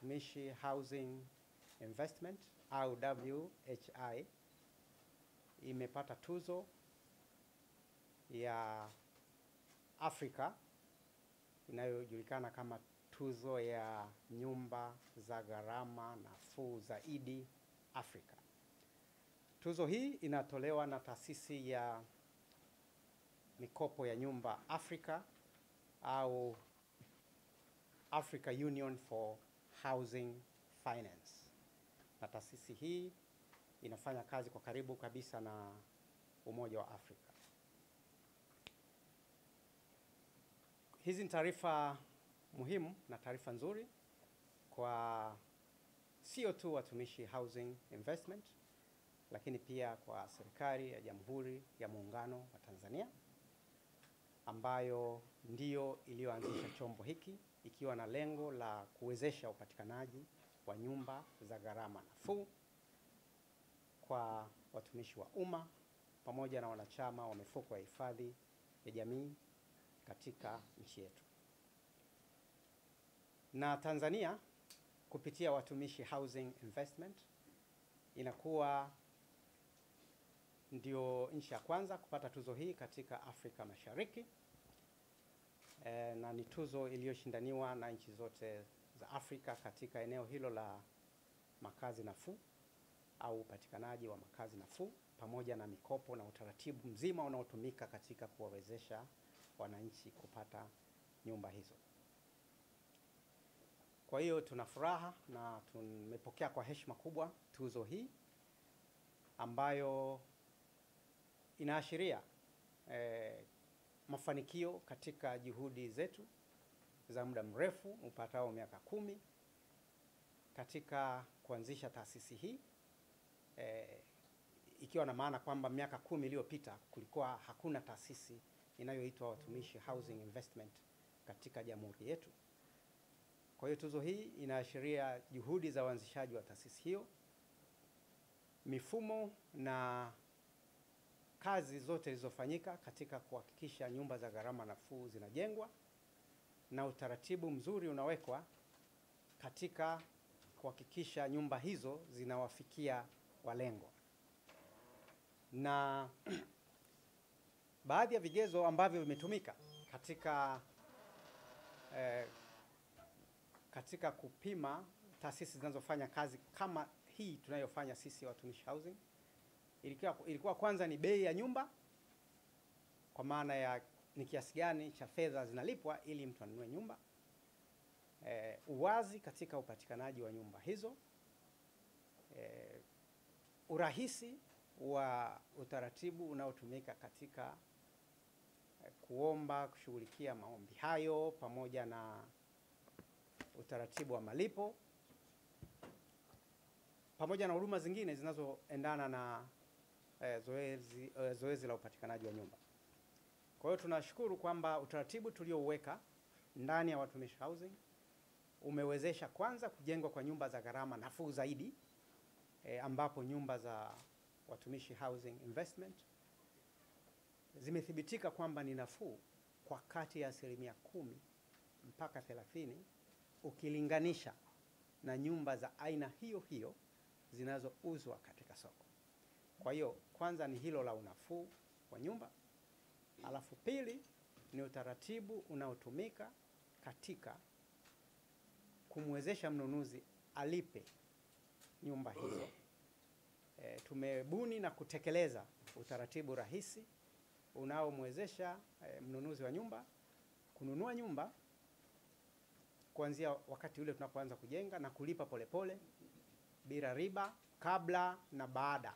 Watumishi Housing Investment au WHI imepata tuzo ya Afrika inayojulikana kama tuzo ya nyumba za gharama nafuu zaidi Afrika. Tuzo hii inatolewa na taasisi ya mikopo ya nyumba Afrika au Africa Union for Housing Finance. Na taasisi hii inafanya kazi kwa karibu kabisa na Umoja wa Afrika. Hizi ni taarifa muhimu na taarifa nzuri kwa sio tu watumishi housing investment, lakini pia kwa serikali ya Jamhuri ya Muungano wa Tanzania ambayo ndiyo iliyoanzisha chombo hiki ikiwa na lengo la kuwezesha upatikanaji wa nyumba za gharama nafuu kwa watumishi wa umma pamoja na wanachama wa mifuko ya hifadhi ya jamii katika nchi yetu. Na Tanzania kupitia Watumishi Housing Investment inakuwa ndio nchi ya kwanza kupata tuzo hii katika Afrika Mashariki. E, na ni tuzo iliyoshindaniwa na nchi zote za Afrika katika eneo hilo la makazi nafuu au upatikanaji wa makazi nafuu pamoja na mikopo na utaratibu mzima unaotumika katika kuwawezesha wananchi kupata nyumba hizo. Kwa hiyo tuna furaha na tumepokea kwa heshima kubwa tuzo hii ambayo inaashiria eh, mafanikio katika juhudi zetu za muda mrefu upatao miaka kumi katika kuanzisha taasisi hii eh, ikiwa na maana kwamba miaka kumi iliyopita kulikuwa hakuna taasisi inayoitwa Watumishi Housing Investment katika jamhuri yetu. Kwa hiyo tuzo hii inaashiria juhudi za uanzishaji wa taasisi hiyo, mifumo na kazi zote zilizofanyika katika kuhakikisha nyumba za gharama nafuu zinajengwa na utaratibu mzuri unawekwa katika kuhakikisha nyumba hizo zinawafikia walengwa. Na baadhi ya vigezo ambavyo vimetumika katika eh, katika kupima taasisi zinazofanya kazi kama hii tunayofanya sisi Watumishi Housing ilikuwa, ilikuwa kwanza ni bei ya nyumba kwa maana ya ni kiasi gani cha fedha zinalipwa ili mtu anunue nyumba. E, uwazi katika upatikanaji wa nyumba hizo. E, urahisi wa utaratibu unaotumika katika e, kuomba kushughulikia maombi hayo pamoja na utaratibu wa malipo pamoja na huduma zingine zinazoendana na eh, zoezi, eh, zoezi la upatikanaji wa nyumba. Kwa hiyo tunashukuru kwamba utaratibu tuliouweka ndani ya Watumishi Housing umewezesha kwanza kujengwa kwa nyumba za gharama nafuu zaidi eh, ambapo nyumba za Watumishi Housing Investment zimethibitika kwamba ni nafuu kwa kati ya asilimia kumi mpaka thelathini ukilinganisha na nyumba za aina hiyo hiyo zinazouzwa katika soko. Kwa hiyo kwanza ni hilo la unafuu wa nyumba, alafu pili ni utaratibu unaotumika katika kumwezesha mnunuzi alipe nyumba hizo. E, tumebuni na kutekeleza utaratibu rahisi unaomwezesha e, mnunuzi wa nyumba kununua nyumba kuanzia wakati ule tunapoanza kujenga na kulipa polepole pole, bila riba kabla na baada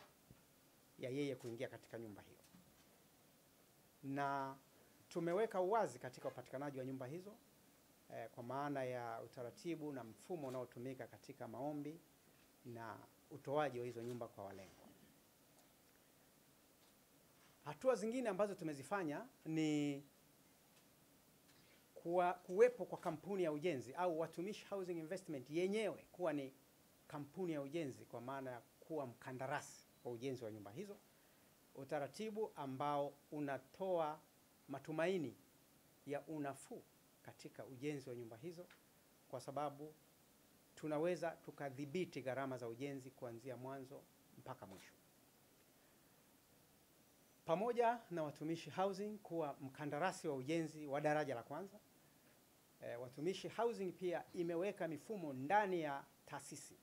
ya yeye kuingia katika nyumba hiyo. Na tumeweka uwazi katika upatikanaji wa nyumba hizo eh, kwa maana ya utaratibu na mfumo unaotumika katika maombi na utoaji wa hizo nyumba kwa walengwa. Hatua zingine ambazo tumezifanya ni kuwa, kuwepo kwa kampuni ya ujenzi au Watumishi Housing Investment yenyewe kuwa ni kampuni ya ujenzi kwa maana ya kuwa mkandarasi wa ujenzi wa nyumba hizo, utaratibu ambao unatoa matumaini ya unafuu katika ujenzi wa nyumba hizo, kwa sababu tunaweza tukadhibiti gharama za ujenzi kuanzia mwanzo mpaka mwisho. Pamoja na Watumishi Housing kuwa mkandarasi wa ujenzi wa daraja la kwanza, e, Watumishi Housing pia imeweka mifumo ndani ya taasisi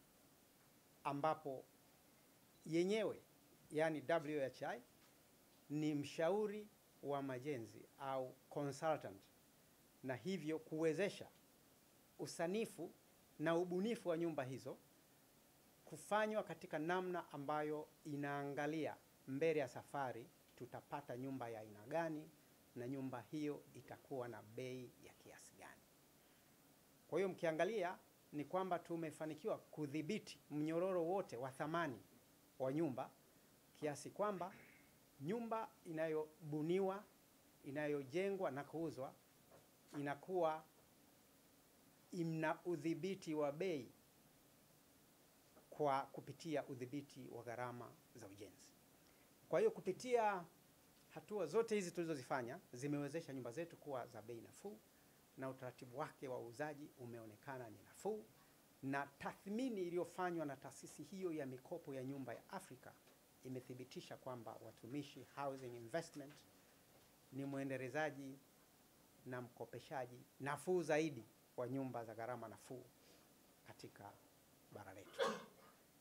ambapo yenyewe yani WHI ni mshauri wa majenzi au consultant, na hivyo kuwezesha usanifu na ubunifu wa nyumba hizo kufanywa katika namna ambayo inaangalia mbele ya safari tutapata nyumba ya aina gani na nyumba hiyo itakuwa na bei ya kiasi gani. Kwa hiyo mkiangalia ni kwamba tumefanikiwa kudhibiti mnyororo wote wa thamani wa nyumba kiasi kwamba nyumba inayobuniwa, inayojengwa na kuuzwa inakuwa ina udhibiti wa bei kwa kupitia udhibiti wa gharama za ujenzi. Kwa hiyo kupitia hatua zote hizi tulizozifanya zimewezesha nyumba zetu kuwa za bei nafuu na utaratibu wake wa uuzaji umeonekana ni nafuu, na tathmini iliyofanywa na taasisi hiyo ya mikopo ya nyumba ya Afrika imethibitisha kwamba Watumishi Housing Investment ni mwendelezaji na mkopeshaji nafuu zaidi wa nyumba za gharama nafuu katika bara letu.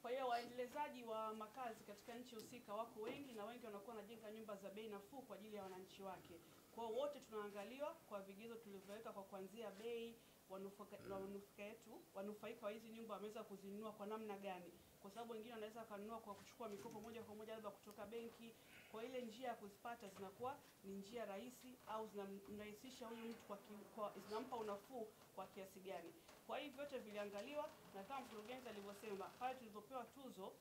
Kwa hiyo waendelezaji wa makazi katika nchi husika wako wengi na wengi wanakuwa wanajenga nyumba za bei nafuu kwa ajili ya wananchi wake. Kwa hiyo wote tunaangaliwa kwa vigezo tulivyoweka kwa kuanzia bei, wanufaika yetu, wanufaika wa hizi nyumba wameweza kuzinunua kwa namna gani, kwa sababu wengine wanaweza kununua kwa kuchukua mikopo moja kwa moja labda kutoka benki. Kwa ile njia ya kuzipata zinakuwa ni njia rahisi au zinamrahisisha huyu mtu kwa, kwa zinampa unafuu kwa kiasi gani. Kwa hiyo vyote viliangaliwa, na kama mkurugenzi alivyosema pale tulipopewa tuzo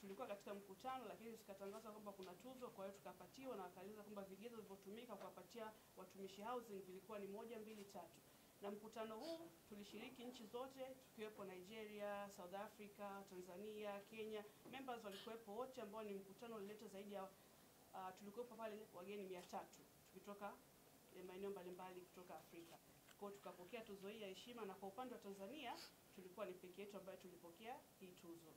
tulikuwa katika mkutano, lakini tukatangaza kwamba kuna tuzo. Kwa hiyo tukapatiwa na wakaeleza kwamba vigezo vilivyotumika kuwapatia watumishi housing vilikuwa ni moja, mbili, tatu. Na mkutano huu tulishiriki nchi zote tukiwepo Nigeria, South Africa, Tanzania, Kenya. Members walikuwepo wote, ambao ni mkutano ulileta zaidi ya uh, tulikuwepo pale wageni mia tatu tukitoka maeneo mbalimbali kutoka Afrika. Kwa tukapokea tuzo hii ya heshima, na kwa upande wa Tanzania tulikuwa ni peke yetu ambayo tulipokea hii tuzo.